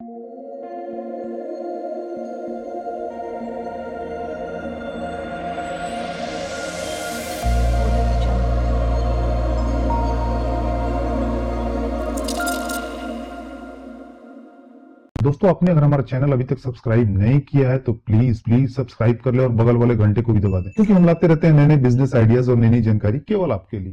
दोस्तों, आपने अगर हमारा चैनल अभी तक सब्सक्राइब नहीं किया है तो प्लीज़ प्लीज़ सब्सक्राइब कर ले और बगल वाले घंटे को भी दबा दें। क्योंकि हम लाते रहते हैं नए नए बिज़नेस आइडियाज़ और नई नई जानकारी केवल आपके लिए।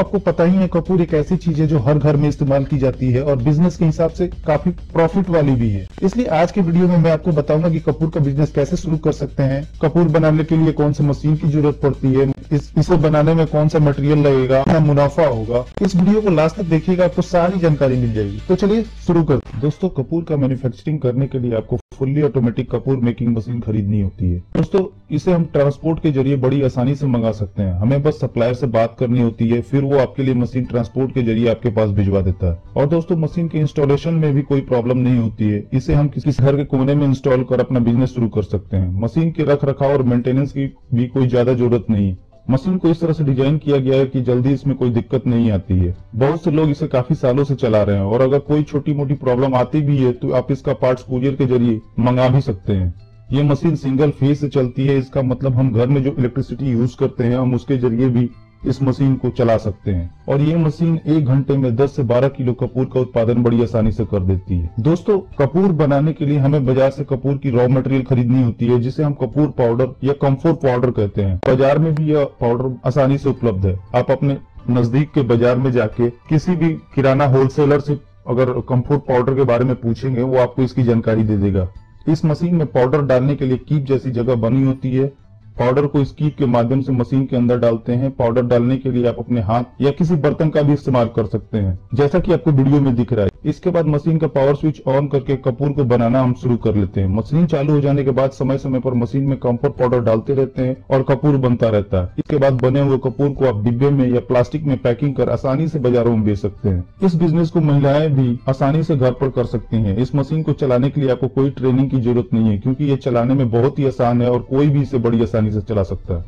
आपको पता ही है कपूर एक ऐसी चीज़ है जो हर घर में इस्तेमाल की जाती है और बिज़नेस के हिसाब से काफ़ी प्रॉफिट वाली भी है। इसलिए आज के वीडियो में मैं आपको बताऊँगा कि कपूर का बिज़नेस कैसे शुरू कर सकते हैं कपूर बनाने के लिए कौन सी मशीन की ज़रूरत पड़ती है इस, इसे बनाने में कौन सा मटेरियल लगेगा क्या मुनाफा होगा इस वीडियो को लास्ट तक देखिएगा आपको सारी जानकारी मिल जाएगी। तो चलिए शुरू कर दोस्तों कपूर का मैन्युफैक्चरिंग करने के लिए आपको फुल्ली ऑटोमेटिक कपूर मेकिंग मशीन खरीदनी होती है। दोस्तों, इसे हम ट्रांसपोर्ट के ज़रिए बड़ी आसानी से मंगा सकते हैं। हमें बस सप्लायर से बात करनी होती है, फिर वो आपके लिए मशीन ट्रांसपोर्ट के ज़रिए आपके पास भिजवा देता है। और दोस्तों मशीन के इंस्टॉलेशन में भी कोई प्रॉब्लम नहीं होती है। इसे हम किसी घर के कोने में इंस्टॉल कर अपना बिज़नेस शुरू कर सकते हैं। मशीन के रख रखाव और मेंटेनेंस की भी कोई ज़्यादा ज़रूरत नहीं है। मशीन को इस तरह से डिज़ाइन किया गया है कि जल्दी इसमें कोई दिक्कत नहीं आती है। बहुत से लोग इसे काफ़ी सालों से चला रहे हैं और अगर कोई छोटी मोटी प्रॉब्लम आती भी है तो आप इसका पार्ट्स कुरियर के ज़रिए मंगा भी सकते हैं। ये मशीन सिंगल फ़ेज़ से चलती है, इसका मतलब हम घर में जो इलेक्ट्रिसिटी यूज़ करते हैं, हम उसके ज़रिए भी इस मशीन को चला सकते हैं। और ये मशीन एक घंटे में 10 से 12 किलो कपूर का उत्पादन बड़ी आसानी से कर देती है। दोस्तों, कपूर बनाने के लिए हमें बाज़ार से कपूर की रॉ मटेरियल खरीदनी होती है, जिसे हम कपूर पाउडर या कम्फोर पाउडर कहते हैं। बाज़ार में भी यह पाउडर आसानी से उपलब्ध है। आप अपने नज़दीक के बाज़ार में जाके किसी भी किराना होलसेलर से अगर कम्फोर पाउडर के बारे में पूछेंगे, वो आपको इसकी जानकारी दे देगा। इस मशीन में पाउडर डालने के लिए कीप जैसी जगह बनी होती है। पाउडर को इस कीप के माध्यम से मशीन के अंदर डालते हैं। पाउडर डालने के लिए आप अपने हाथ या किसी बर्तन का भी इस्तेमाल कर सकते हैं, जैसा कि आपको वीडियो में दिख रहा है। इसके बाद मशीन का पावर स्विच ऑन करके कपूर को बनाना हम शुरू कर लेते हैं। मशीन चालू हो जाने के बाद समय समय पर मशीन में कंफर्ट पाउडर डालते रहते हैं और कपूर बनता रहता है। इसके बाद बने हुए कपूर को आप डिब्बे में या प्लास्टिक में पैकिंग कर आसानी से बाजारों में बेच सकते हैं। इस बिज़नेस को महिलाएँ भी आसानी से घर पर कर सकती हैं। इस मशीन को चलाने के लिए आपको कोई ट्रेनिंग की ज़रूरत नहीं है, क्योंकि ये चलाने में बहुत ही आसान है और कोई भी इसे बड़ी आसानी से चला सकता है।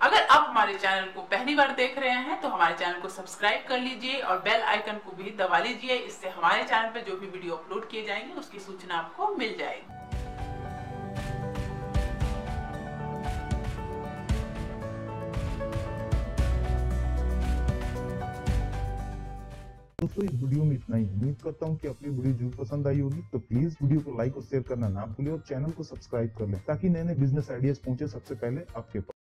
अगर आप हमारे चैनल को पहली बार देख रहे हैं तो हमारे चैनल को सब्सक्राइब कर लीजिए और बेल आइकन को भी दबा लीजिए। इससे हमारे चैनल पर जो भी वीडियो अपलोड किए जाएँगे, उसकी सूचना आपको मिल जाएगी। दोस्तों इस वीडियो में इतना ही। उम्मीद करता हूँ कि अपनी वीडियो ज़रूर पसंद आई होगी। तो प्लीज़ वीडियो को लाइक और शेयर करना ना भूलें और चैनल को सब्सक्राइब कर लें, ताकि नए नए बिज़नेस आइडियाज़ पहुँचे सबसे पहले आपके पास।